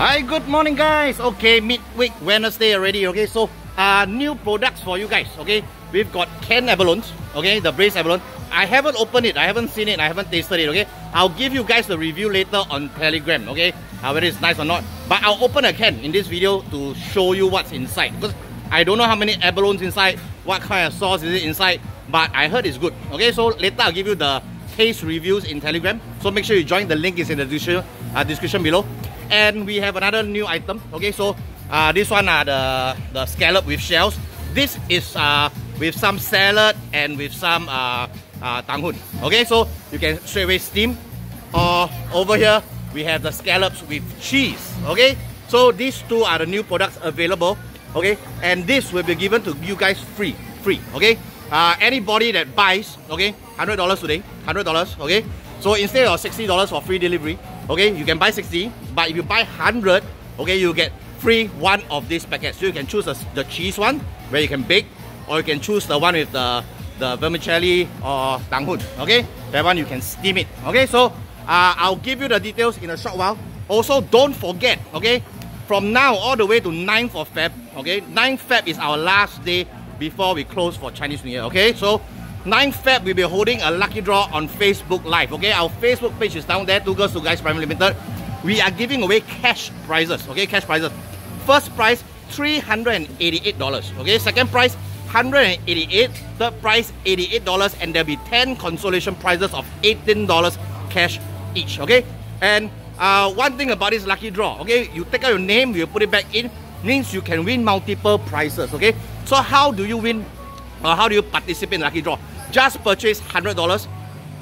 Hi, good morning guys. Okay, midweek Wednesday already. Okay, so uh, new products for you guys. Okay, we've got canned abalones. Okay, the braised abalone. I haven't opened it. I haven't seen it. I haven't tasted it. Okay, I'll give you guys the review later on Telegram. Okay, uh, whether it's nice or not. But I'll open a can in this video to show you what's inside because I don't know how many abalones inside, what kind of sauce is it inside, but I heard it's good. Okay, so later I'll give you the taste reviews in Telegram. So make sure you join. The link is in the description, uh, description below and we have another new item. Okay so uh, this one are the the scallop with shells. This is uh, with some salad and with some uh, uh, tang hoon. Okay so you can straight away steam. Or over here we have the scallops with cheese. Okay so these two are the new products available. Okay and this will be given to you guys free free. Okay uh, anybody that buys okay $100 today $100 okay. So instead of $60 for free delivery okay you can buy 60 but if you buy 100 okay you get free one of these packets. So you can choose the, cheese one where you can bake or you can choose the one with the the vermicelli or tang hoon okay? That one you can steam it okay? So uh, I'll give you the details in a short while. Also don't forget okay from now all the way to 9th of Feb okay? 9th Feb is our last day before we close for Chinese New Year okay? So 9th Feb, we'll be holding a lucky draw on Facebook Live. Okay, our Facebook page is down there, Two Girls, Two Guys Private Limited. We are giving away cash prizes. Okay, cash prizes. First prize, $388. Okay, second prize, 188 Third prize, $88. And there'll be 10 consolation prizes of $18 cash each. Okay, and uh, one thing about this lucky draw, okay, you take out your name, you put it back in, means you can win multiple prizes. Okay, so how do you win? Uh, how do you participate in lucky draw? Just purchase $100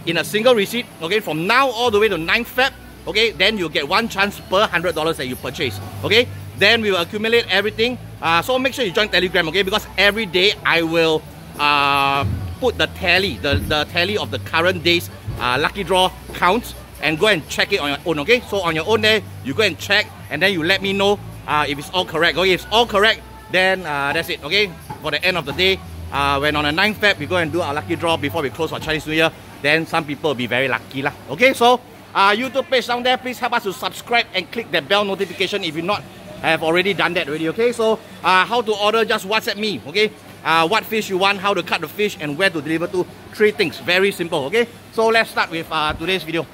in a single receipt, okay, from now all the way to 9th Feb, okay, then you get one chance per $100 that you purchase, okay? Then we will accumulate everything. Uh, so make sure you join Telegram, okay, because every day I will uh, put the tally, the, the tally of the current day's uh, lucky draw counts and go and check it on your own, okay? So on your own there, you go and check and then you let me know uh, if it's all correct, okay? If it's all correct, then uh, that's it, okay? For the end of the day, uh, when on the 9th Feb, we go and do our lucky draw before we close for Chinese New Year, then some people will be very lucky. Lah. Okay, so uh, YouTube page down there, please help us to subscribe and click that bell notification if you're not have already done that already, okay? So, uh, how to order, just WhatsApp me, okay? Uh, what fish you want, how to cut the fish, and where to deliver to. Three things, very simple, okay? So, let's start with uh, today's video.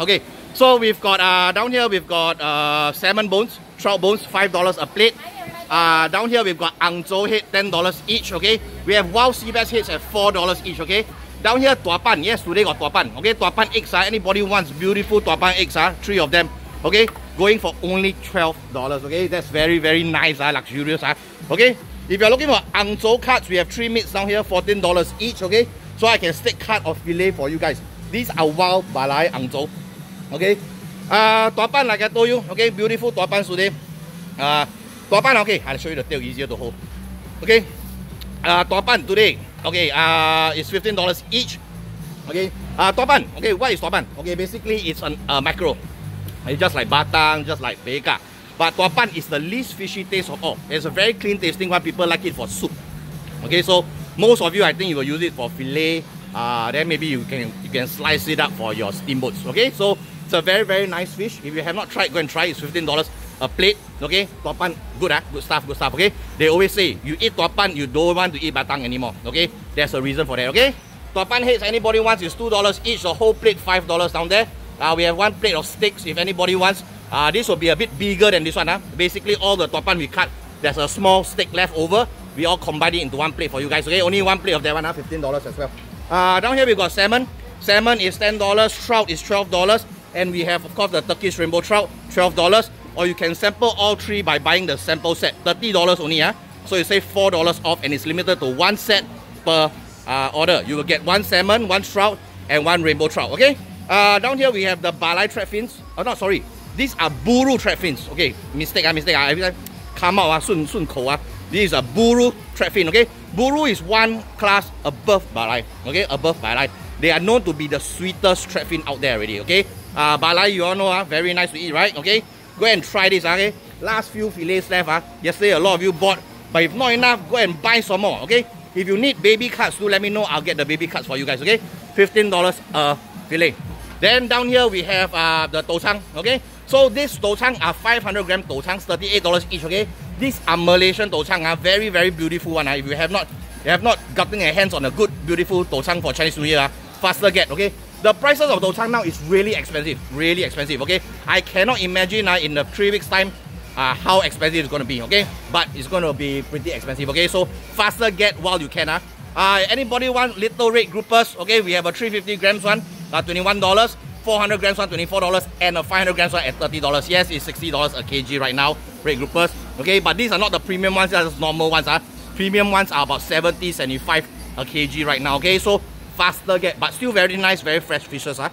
Okay, so we've got, uh, down here, we've got uh, salmon bones, trout bones, $5 a plate. Uh, down here we've got Angzhou head, $10 each, okay? We have wild sea bass heads at $4 each, okay? Down here, tuapan, yes, today got tuapan, okay? Tuapan eggs, uh, anybody wants beautiful tuapan eggs, uh, three of them, okay? Going for only $12, okay? That's very, very nice, uh, luxurious, uh, okay? If you're looking for Angzhou cuts, we have three meats down here, $14 each, okay? So I can stick cut or fillet for you guys. These are wild balai Angzhou, okay? Uh, tuapan, like I told you, okay? Beautiful tuapan today. Uh, Tuapan, okay, I'll show you the tail easier to hold. Okay, uh, Tuapan today, okay, uh, it's $15 each. Okay, uh, Tuapan, okay, what is Tuapan? Okay, basically it's a uh. It's just like Batang, just like Beka. But Tuapan is the least fishy taste of all. It's a very clean tasting one. People like it for soup. Okay, so most of you, I think you will use it for fillet. Uh, then maybe you can you can slice it up for your steamboats. Okay, so it's a very very nice fish. If you have not tried, go and try. It's fifteen dollars a plate, okay? Tuapan, good, ah, good stuff, good stuff, okay? They always say, you eat tuapan, you don't want to eat batang anymore, okay? There's a reason for that, okay? Tuapan heads, anybody wants, is $2 each, the whole plate, $5 down there. Uh, we have one plate of steaks, if anybody wants. Uh, this will be a bit bigger than this one, huh? Basically, all the tuapan we cut, there's a small steak left over. We all combine it into one plate for you guys, okay? Only one plate of that one, huh? $15 as well. Uh, down here, we got salmon. Salmon is $10, trout is $12, and we have, of course, the Turkish rainbow trout, $12 or you can sample all three by buying the sample set. $30 only yeah so you save $4 off and it's limited to one set per uh, order. You will get one salmon one trout and one rainbow trout okay? Uh, down here we have the balai threadfins. Oh not sorry. These are buru threadfins okay? Mistake ah mistake ah. Every time come out ah sun sun kou ah. This is a buru threadfin okay? Buru is one class above balai okay? Above balai. They are known to be the sweetest threadfin out there already okay? Uh, balai you all know ah very nice to eat right? Okay Go and try this, okay? Last few fillets left, uh. yesterday a lot of you bought, but if not enough, go and buy some more, okay? If you need baby cuts, do let me know. I'll get the baby cuts for you guys, okay? $15 a fillet. Then down here we have uh, the tochang, okay? So this douchang are 500 gram douchangs, $38 each, okay? These are Malaysian douchang, uh, very, very beautiful one. Uh. If you have not you have not gotten your hands on a good, beautiful douchang for Chinese New Year, uh, faster get, okay? The prices of douchang now is really expensive, really expensive, okay? I cannot imagine uh, in the three weeks time uh, how expensive it's going to be, okay? But it's going to be pretty expensive, okay? So faster get while you can. Uh. Uh, anybody want little red groupers? Okay, we have a 350 grams one, uh, $21. 400 grams one $24 and a 500 grams one at $30. Yes, it's $60 a kg right now, red groupers. Okay, but these are not the premium ones, these are just normal ones. Huh? Premium ones are about 70 75 a kg right now. Okay, so faster get, but still very nice, very fresh fishes. Huh?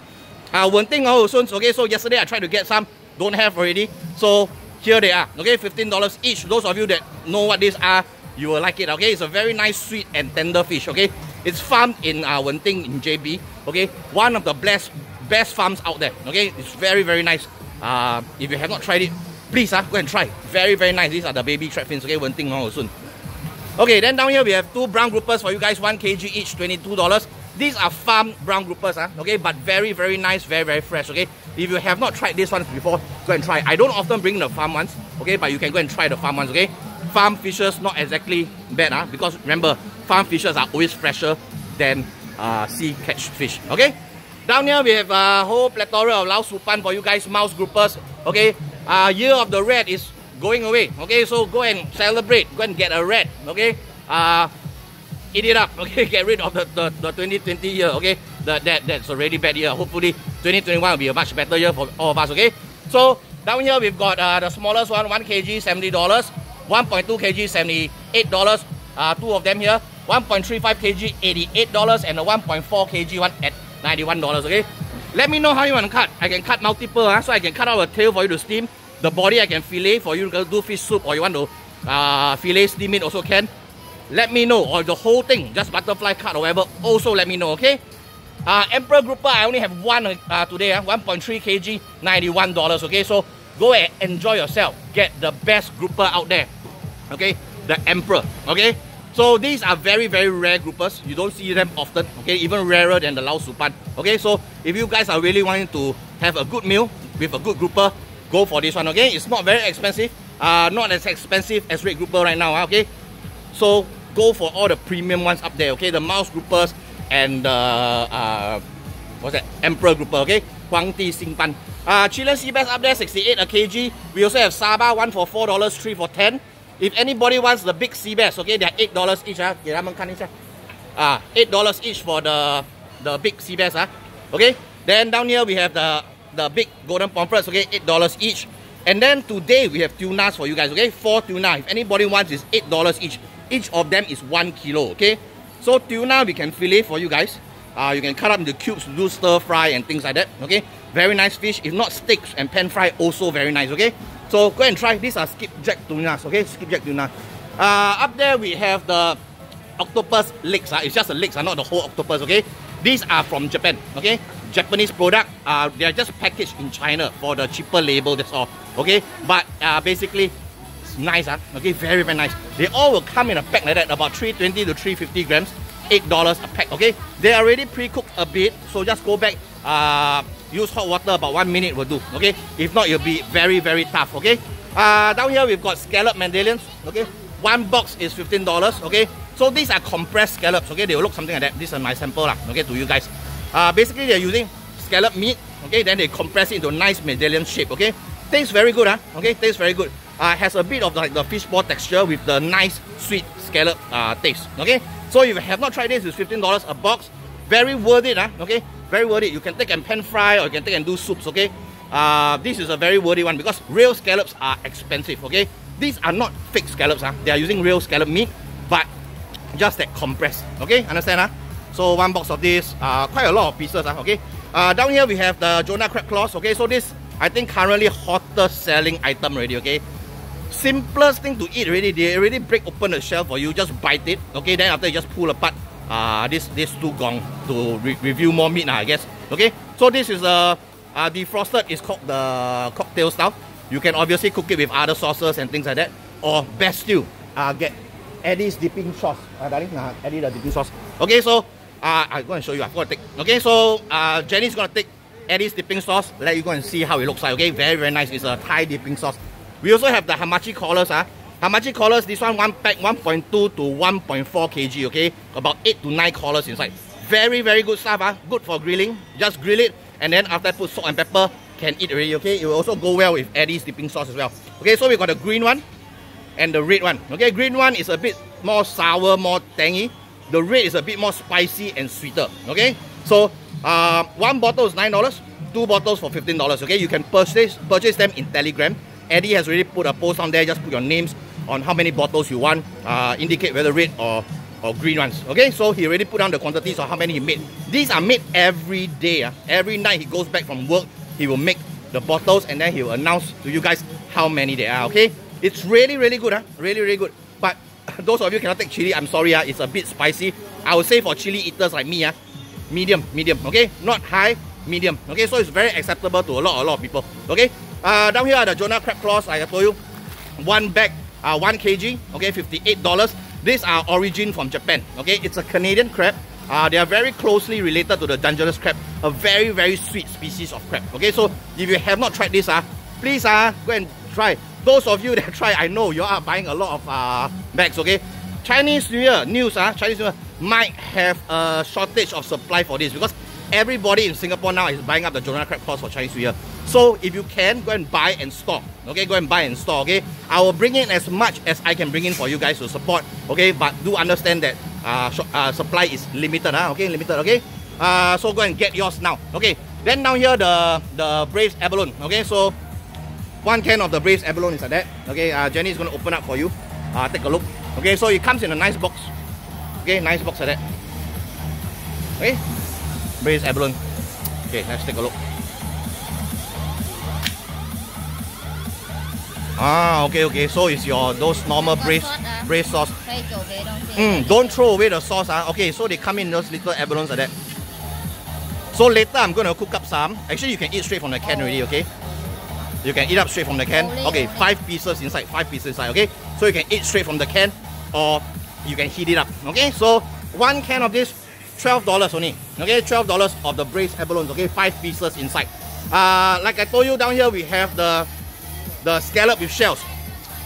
Uh, one thing also, okay, so yesterday I tried to get some, don't have already. So here they are, okay, $15 each. Those of you that know what these are, you will like it, okay? It's a very nice, sweet and tender fish, okay? It's farmed in uh, Wenting in JB, okay? One of the best best farms out there. Okay, it's very very nice. Uh, if you have not tried it, please uh, go and try. Very very nice. These are the baby threadfins. Okay, one thing long soon. Okay, then down here we have two brown groupers for you guys. One kg each, twenty-two dollars. These are farm brown groupers, uh, okay, but very very nice, very very fresh. Okay, if you have not tried this one before, go and try. I don't often bring the farm ones, okay, but you can go and try the farm ones. Okay, farm fishes not exactly bad, uh, because remember farm fishes are always fresher than uh, sea catch fish. Okay. Down here we have a whole plethora of Lao Supan for you guys, mouse groupers. Okay, uh, year of the red is going away. Okay, so go and celebrate. Go and get a red. Okay, uh, eat it up. Okay, get rid of the, the, the 2020 year. Okay, the, that that's already bad year. Hopefully 2021 will be a much better year for all of us. Okay, so down here we've got uh, the smallest one, 1 kg, $70. 1.2 kg, $78. Uh, two of them here. 1.35 kg, $88. And the 1.4 kg one at $91, okay? Let me know how you want to cut. I can cut multiple, huh? so I can cut out a tail for you to steam. The body I can fillet for you to do fish soup or you want to uh, fillet steam it also can. Let me know, or the whole thing, just butterfly cut or whatever, also let me know, okay? Uh, Emperor Grouper, I only have one uh, today, uh, 1.3 kg, $91, okay? So go and enjoy yourself. Get the best grouper out there, okay? The Emperor, okay? So these are very, very rare groupers. You don't see them often, okay? Even rarer than the Lao Supan. Okay, so if you guys are really wanting to have a good meal with a good grouper, go for this one, okay? It's not very expensive. Uh, not as expensive as red grouper right now, okay? So go for all the premium ones up there, okay? The mouse groupers and the, uh, what's that? Emperor grouper, okay? Guangdi Xingban. Uh, Chilean sea bass up there, 68 a kg. We also have Saba, one for $4, three for 10 If anybody wants the big sea bass, okay, they're $8 each. Uh, uh, $8 each for the, the big sea bass, uh, okay? Then down here we have the, the big golden pomfrets, okay, $8 each. And then today we have tunas for you guys, okay? Four tuna. If anybody wants, it's $8 each. Each of them is one kilo. Okay. So tuna we can fillet for you guys. Uh, you can cut up into cubes, do stir fry and things like that. Okay, very nice fish. If not steaks and pan fry, also very nice. Okay. So go and try. These are skipjack tunas, okay? Skipjack tuna. Uh, up there we have the octopus legs. Uh. It's just the legs, uh, not the whole octopus, okay? These are from Japan, okay? Japanese product. Uh, they are just packaged in China for the cheaper label, that's all, okay? But uh, basically, it's nice, uh, okay? Very, very nice. They all will come in a pack like that, about 320 to 350 grams. $8 a pack, okay? They are already pre-cooked a bit, so just go back, uh, use hot water about one minute will do okay if not you'll be very very tough okay uh, down here we've got scallop medallions okay one box is $15 okay so these are compressed scallops okay they will look something like that this is my sample lah, okay to you guys uh, basically they're using scallop meat okay then they compress it into a nice medallion shape okay tastes very good huh? okay tastes very good uh, has a bit of like the fish ball texture with the nice sweet scallop uh, taste okay so if you have not tried this it's $15 a box very worth it huh? okay very worth it. You can take and pan fry or you can take and do soups, okay? Uh, this is a very worthy one because real scallops are expensive, okay? These are not fake scallops, huh? they are using real scallop meat, but just that compressed, okay? Understand, huh? So one box of this, uh, quite a lot of pieces, huh? okay? Uh, down here we have the Jonah crab claws, okay? So this, I think currently hottest selling item already, okay? Simplest thing to eat already, they already break open the shell for you, just bite it, okay? Then after you just pull apart, uh, this this two gong to re review more meat, I guess. Okay, so this is a uh, defrosted is called the cocktail style. You can obviously cook it with other sauces and things like that. Or best still, uh, get Eddie's dipping sauce. Uh, darling, uh, Eddie the dipping sauce. Okay, so uh, I'm going to show you. I'm going to take. Okay, so uh, Jenny's going to take Eddie's dipping sauce. Let you go and see how it looks like. Okay, very very nice. It's a Thai dipping sauce. We also have the hamachi collars. Ah, hamachi collars. This one one pack 1.2 to 1.4 kg. Okay, about eight to nine collars inside. Very very good stuff. Ah, good for grilling. Just grill it and then after I put salt and pepper can eat already. Okay, it will also go well with Eddie's dipping sauce as well. Okay, so we got the green one and the red one. Okay, green one is a bit more sour, more tangy. The red is a bit more spicy and sweeter. Okay, so uh, one bottle is nine dollars, two bottles for fifteen dollars. Okay, you can purchase purchase them in Telegram. Eddie has already put a post on there. Just put your names on how many bottles you want. Uh, indicate whether red or or green ones. Okay, so he already put down the quantities of how many he made. These are made every day. Uh. Every night he goes back from work, he will make the bottles and then he will announce to you guys how many there are. Okay, it's really really good. Huh? Really really good. But those of you cannot take chili, I'm sorry. Uh, it's a bit spicy. I would say for chili eaters like me, uh, medium, medium. Okay, not high, medium. Okay, so it's very acceptable to a lot a lot of people. Okay, uh, down here are the Jonah crab claws. I told you, one bag, uh, one kg. Okay, fifty-eight dollars. These are origin from Japan. Okay, it's a Canadian crab. Uh, they are very closely related to the Dungeness crab, a very very sweet species of crab. Okay, so if you have not tried this, uh, please uh, go and try. Those of you that try, I know you are buying a lot of uh, bags. Okay, Chinese New Year news, uh, Chinese New Year might have a shortage of supply for this because everybody in Singapore now is buying up the Jonah crab claws for Chinese New Year. So if you can, go and buy and stock. Okay, go and buy and stock. Okay, I will bring in as much as I can bring in for you guys to support. Okay, but do understand that uh, uh supply is limited. Huh? Okay, limited. Okay, uh, so go and get yours now. Okay, then down here the the braised abalone. Okay, so one can of the braised abalone is like that. Okay, uh, Jenny is going to open up for you. Uh, take a look. Okay, so it comes in a nice box. Okay, nice box like that. Okay, braised abalone. Okay, let's take a look. Ah, okay, okay. So it's your those normal braised braised sauce. Mm, don't hmm, throw away the sauce. Ah. Okay, so they come in those little abalones like that. So later I'm gonna cook up some. Actually, you can eat straight from the can already. Okay, you can eat up straight from the can. Okay, five pieces inside, five pieces inside. Okay, so you can eat straight from the can, or you can heat it up. Okay, so one can of this $12 only, okay? $12 of the braised abalones, okay? Five pieces inside. Uh, like I told you down here, we have the the scallop with shells.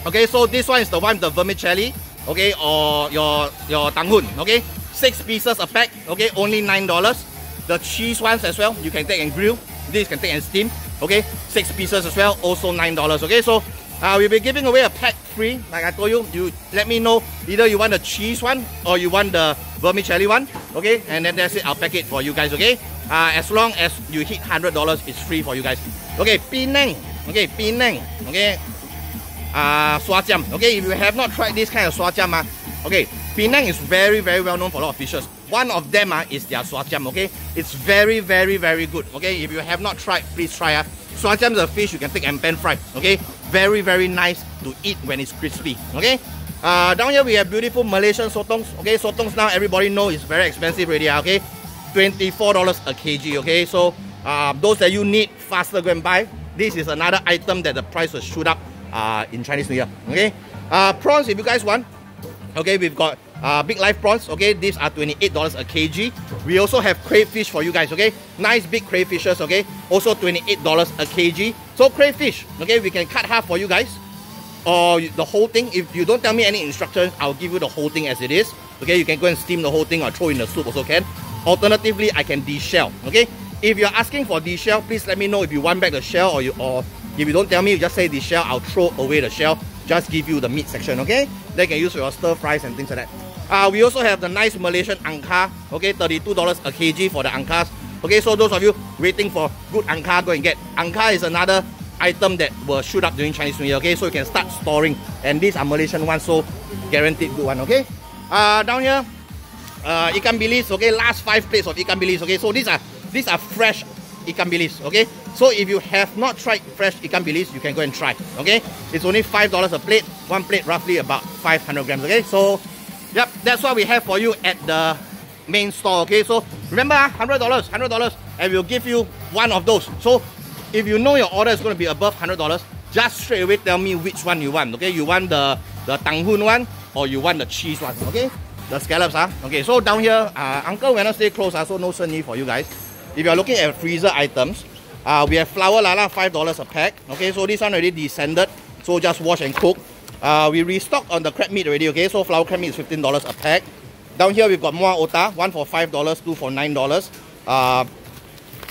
Okay, so this one is the one the vermicelli, okay, or your your tanghun, okay? Six pieces a pack, okay, only nine dollars. The cheese ones as well, you can take and grill. This can take and steam, okay? Six pieces as well, also nine dollars. Okay, so uh, we'll be giving away a pack free. Like I told you, you let me know either you want the cheese one or you want the vermicelli one, okay? And then that's it. I'll pack it for you guys, okay? Uh, as long as you hit hundred dollars, it's free for you guys. Okay, Penang, okay, Penang, okay uh. Okay, if you have not tried this kind of swajam, uh, okay, Penang is very, very well known for a lot of fishes. One of them uh, is their swajam, okay? It's very, very, very good, okay? If you have not tried, please try. Uh. Swajam is a fish you can take and pan fry, okay? Very, very nice to eat when it's crispy, okay? Uh, down here we have beautiful Malaysian sotongs, okay? Sotongs now everybody know is very expensive already, uh, okay? $24 a kg, okay? So uh, those that you need faster go and buy. This is another item that the price will shoot up uh, in Chinese New Year. Okay, uh, prawns if you guys want. Okay, we've got uh, big live prawns. Okay, these are twenty-eight dollars a kg. We also have crayfish for you guys. Okay, nice big crayfishes. Okay, also twenty-eight dollars a kg. So crayfish. Okay, we can cut half for you guys, or the whole thing. If you don't tell me any instructions, I'll give you the whole thing as it is. Okay, you can go and steam the whole thing or throw in the soup also can. Alternatively, I can deshell. Okay, if you're asking for deshell, please let me know if you want back the shell or you or if you don't tell me, you just say deshell. I'll throw away the shell. Just give you the meat section. Okay, they can use for your stir fries and things like that. Uh, we also have the nice Malaysian angka. Okay, thirty-two dollars a kg for the angkas. Okay, so those of you waiting for good angka, go and get. Angka is another item that will shoot up during Chinese New Year. Okay, so you can start storing. And these are Malaysian ones, so guaranteed good one. Okay. Uh, down here, uh, ikan bilis. Okay, last five plates of ikan bilis. Okay, so these are these are fresh ikan bilis. Okay, so if you have not tried fresh ikan bilis, you can go and try. Okay, it's only five dollars a plate. One plate roughly about 500 grams. Okay, so yep, that's what we have for you at the main store. Okay, so remember, ah, hundred dollars, hundred dollars, and we'll give you one of those. So if you know your order is going to be above hundred dollars, just straight away tell me which one you want. Okay, you want the the tanghun one or you want the cheese one. Okay, the scallops ah. Okay, so down here, uh, Uncle Wednesday close ah, so no sunny for you guys. if you're looking at freezer items, uh, we have flower lala, $5 a pack. Okay, so this one already descended. So just wash and cook. Uh, we restock on the crab meat already, okay? So flower crab meat is $15 a pack. Down here we've got more ota, one for $5, two for $9. Uh,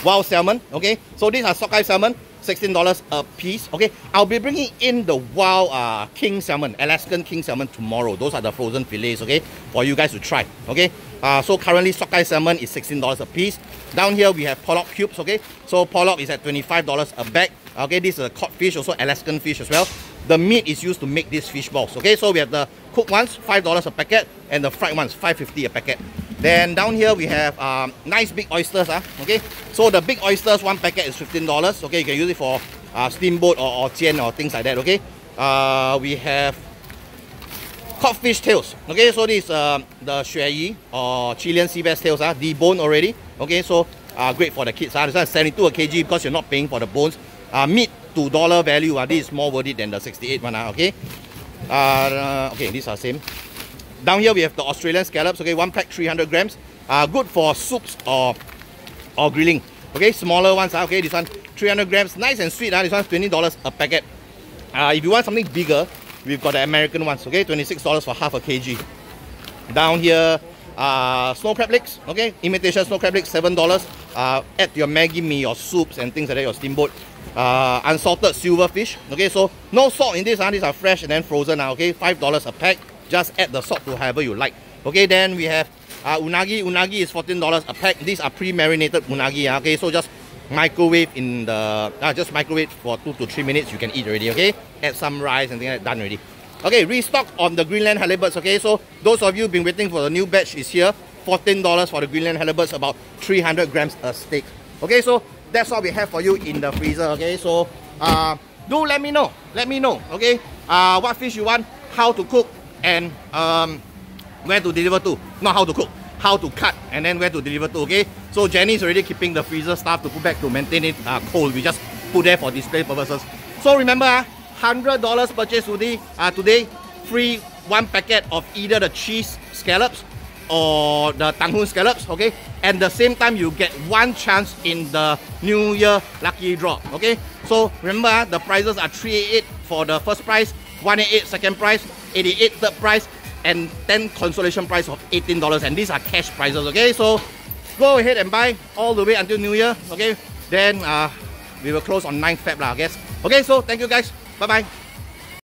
wild salmon, okay? So these are sockeye salmon, $16 a piece, okay? I'll be bringing in the wild uh, king salmon, Alaskan king salmon tomorrow. Those are the frozen fillets, okay? For you guys to try, okay? Uh, so currently sockeye salmon is $16 a piece. Down here we have pollock cubes, okay? So pollock is at $25 a bag. Okay, this is a cod fish, also Alaskan fish as well. The meat is used to make these fish balls. Okay, so we have the cooked ones, $5 a packet, and the fried ones, $5.50 a packet. Then down here we have um, nice big oysters. Uh, okay, so the big oysters, one packet is $15. Okay, you can use it for uh, steamboat or, or jian or things like that. Okay, uh, we have codfish tails. Okay, so this is uh, the Xue or Chilean sea bass tails. Uh, deboned already. Okay, so uh, great for the kids. Uh. This one is 72 a kg because you're not paying for the bones. Uh, meat to dollar value. Uh, this is more worth it than the 68 one. Uh, okay. Uh, okay, these are same. Down here we have the Australian scallops. Okay, one pack 300 grams. Uh, good for soups or or grilling. Okay, smaller ones. Uh, okay, this one 300 grams. Nice and sweet. Uh, this one's $20 a packet. Uh, if you want something bigger, we've got the American ones. Okay, $26 for half a kg. Down here, uh, snow crab legs. Okay, imitation snow crab legs, $7. Uh, add your Maggi mee, your soups and things like that, your steamboat. Uh, unsalted silverfish. Okay, so no salt in this. Uh, these are fresh and then frozen. Uh, okay, $5 a pack. Just add the salt to however you like. Okay, then we have uh, unagi. Unagi is $14 a pack. These are pre-marinated unagi. Uh, okay, so just microwave in the uh, just microwave for two to three minutes you can eat already okay add some rice and things like done already okay restock on the greenland halibuts okay so those of you been waiting for the new batch is here $14 for the greenland halibuts about 300 grams a steak okay so that's all we have for you in the freezer okay? So uh do let me know. Let me know okay? Uh what fish you want how to cook and um where to deliver to. Not how to cook how to cut and then where to deliver to okay? So jenny's already keeping the freezer stuff to put back to maintain it uh, cold. We just put there for display purposes. So remember uh, hundred dollars purchase today uh, today free one packet of either the cheese scallops or the tanghun scallops okay? And the same time you get one chance in the new year lucky draw okay? So remember uh, the prizes are 388 for the first prize 188 second prize 88 third prize and 10 consolation prize of $18 and these are cash prizes okay? So go ahead and buy all the way until new year okay? Then uh, we will close on 9th feb i guess. Okay so thank you guys. Bye bye